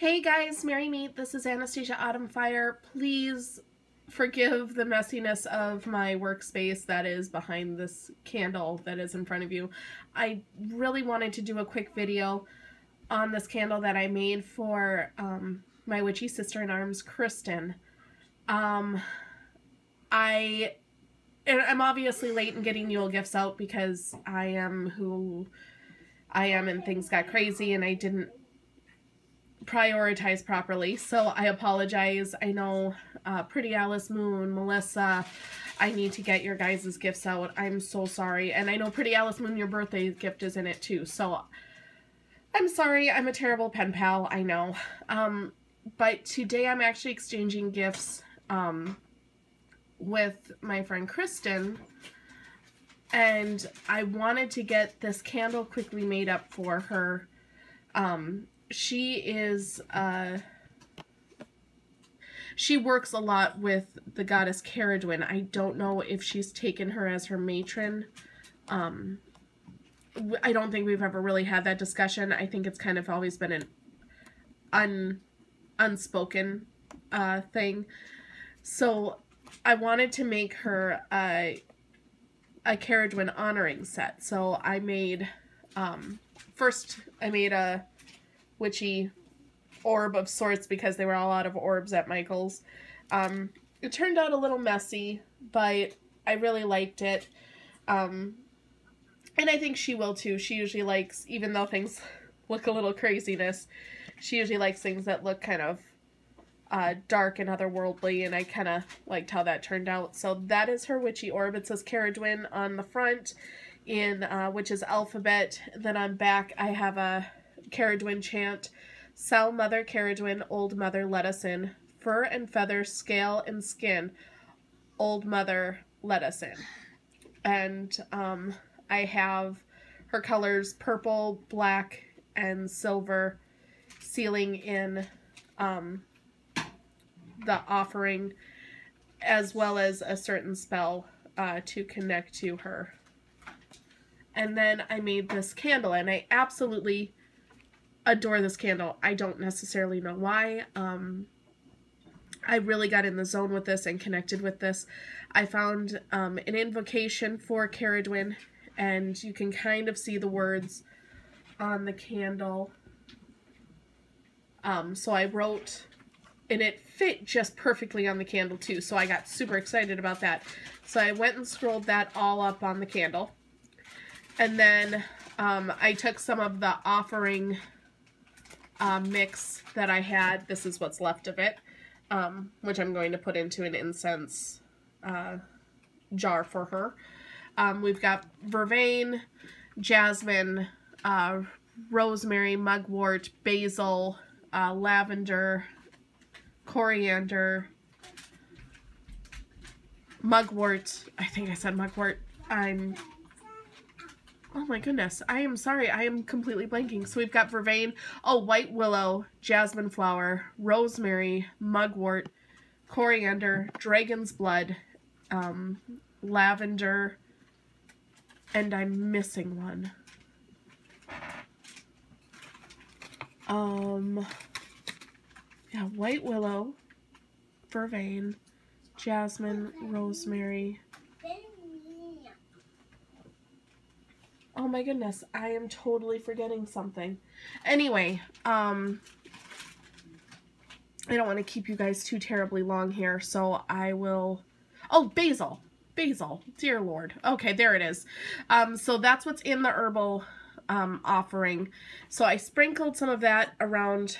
Hey guys, Merry Meet. This is Anastasia Autumnfire. Please forgive the messiness of my workspace that is behind this candle that is in front of you. I really wanted to do a quick video on this candle that I made for um, my witchy sister-in-arms, Kristen. Um, I, I'm obviously late in getting Yule gifts out because I am who I am and things got crazy and I didn't prioritize properly. So I apologize. I know uh, Pretty Alice Moon, Melissa, I need to get your guys' gifts out. I'm so sorry. And I know Pretty Alice Moon, your birthday gift is in it too. So I'm sorry. I'm a terrible pen pal. I know. Um, but today I'm actually exchanging gifts um, with my friend Kristen. And I wanted to get this candle quickly made up for her um, she is uh she works a lot with the goddess Ceridwen. I don't know if she's taken her as her matron. Um, I don't think we've ever really had that discussion. I think it's kind of always been an un unspoken uh, thing. So I wanted to make her a, a Ceridwen honoring set. So I made, um, first I made a witchy orb of sorts because they were all out of orbs at Michael's. Um, it turned out a little messy, but I really liked it. Um, and I think she will too. She usually likes, even though things look a little craziness, she usually likes things that look kind of uh, dark and otherworldly, and I kind of liked how that turned out. So that is her witchy orb. It says Ceridwen on the front, in uh, which is alphabet. Then on back, I have a Ceridwen chant. Sell mother Ceridwen, old mother let us in. Fur and feather, scale and skin. Old mother let us in. And um, I have her colors purple, black, and silver sealing in um, the offering as well as a certain spell uh, to connect to her. And then I made this candle and I absolutely adore this candle. I don't necessarily know why. Um, I really got in the zone with this and connected with this. I found um, an invocation for Ceridwen, and you can kind of see the words on the candle. Um, so I wrote, and it fit just perfectly on the candle too, so I got super excited about that. So I went and scrolled that all up on the candle. And then um, I took some of the offering uh, mix that I had. This is what's left of it, um, which I'm going to put into an incense uh, jar for her. Um, we've got vervain, jasmine, uh, rosemary, mugwort, basil, uh, lavender, coriander, mugwort. I think I said mugwort. I'm Oh my goodness. I am sorry. I am completely blanking. So we've got vervain, oh, white willow, jasmine flower, rosemary, mugwort, coriander, dragon's blood, um, lavender, and I'm missing one. Um, yeah, white willow, vervain, jasmine, rosemary, Oh my goodness, I am totally forgetting something. Anyway, um, I don't want to keep you guys too terribly long here, so I will... Oh, basil. Basil. Dear Lord. Okay, there it is. Um, so that's what's in the herbal um, offering. So I sprinkled some of that around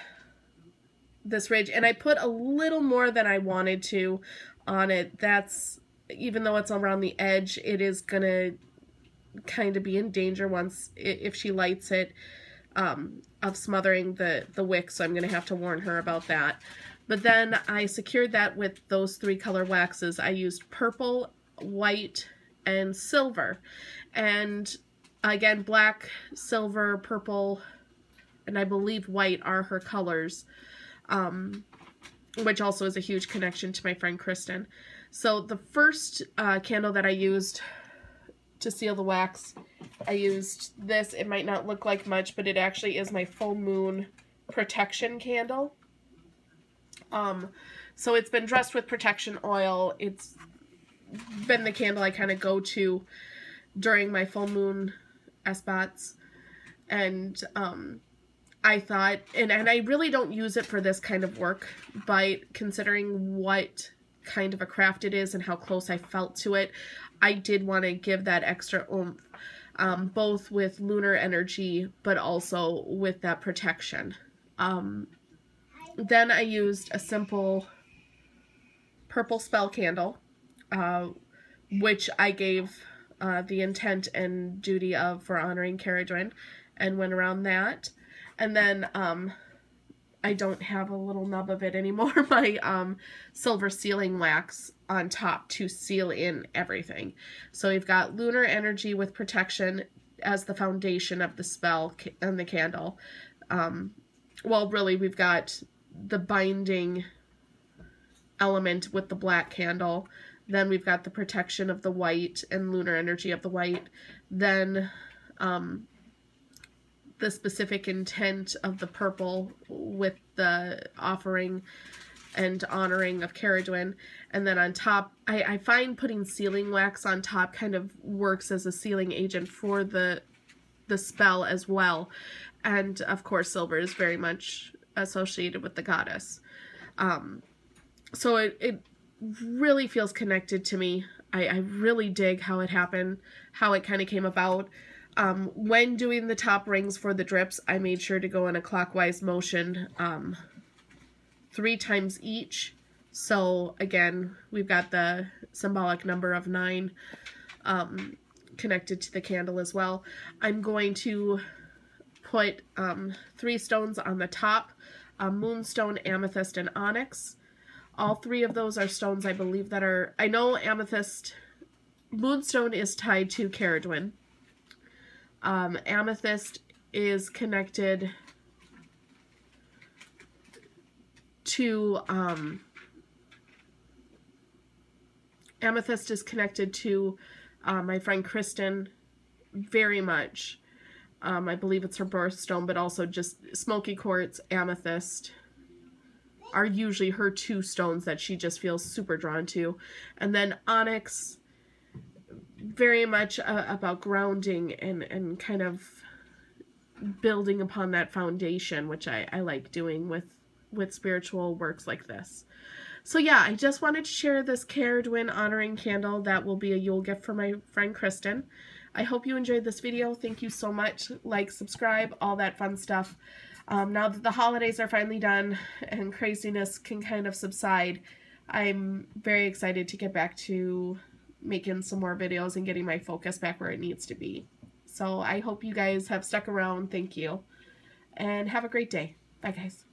this ridge, and I put a little more than I wanted to on it. That's, even though it's around the edge, it is going to kind of be in danger once if she lights it um, of smothering the, the wick, so I'm going to have to warn her about that. But then I secured that with those three color waxes. I used purple, white, and silver. And again, black, silver, purple, and I believe white are her colors, um, which also is a huge connection to my friend Kristen. So the first uh, candle that I used to seal the wax. I used this. It might not look like much, but it actually is my full moon protection candle. Um, so it's been dressed with protection oil. It's been the candle I kind of go to during my full moon spots. And um, I thought, and, and I really don't use it for this kind of work, but considering what kind of a craft it is and how close I felt to it, I did want to give that extra oomph, um, both with lunar energy, but also with that protection. Um, then I used a simple purple spell candle, uh, which I gave uh, the intent and duty of for honoring Ceridwen, and went around that. And then um, I don't have a little nub of it anymore, my um, silver sealing wax on top to seal in everything. So we've got lunar energy with protection as the foundation of the spell and the candle. Um, well, really, we've got the binding element with the black candle. Then we've got the protection of the white and lunar energy of the white. Then um, the specific intent of the purple with the offering and honoring of Ceridwen. And then on top, I, I find putting sealing wax on top kind of works as a sealing agent for the the spell as well. And of course, silver is very much associated with the goddess. Um, so it, it really feels connected to me. I, I really dig how it happened, how it kind of came about. Um, when doing the top rings for the drips, I made sure to go in a clockwise motion um, three times each. So again, we've got the symbolic number of nine um, connected to the candle as well. I'm going to put um, three stones on the top, moonstone, amethyst, and onyx. All three of those are stones I believe that are, I know amethyst, moonstone is tied to Ceridwen. Um, amethyst is connected to um, amethyst is connected to uh, my friend Kristen very much. Um, I believe it's her birthstone, but also just smoky quartz, amethyst are usually her two stones that she just feels super drawn to. And then onyx very much uh, about grounding and, and kind of building upon that foundation, which I, I like doing with, with spiritual works like this. So yeah, I just wanted to share this Ceridwen honoring candle that will be a Yule gift for my friend Kristen. I hope you enjoyed this video. Thank you so much. Like, subscribe, all that fun stuff. Um, now that the holidays are finally done and craziness can kind of subside, I'm very excited to get back to making some more videos and getting my focus back where it needs to be. So I hope you guys have stuck around. Thank you. And have a great day. Bye, guys.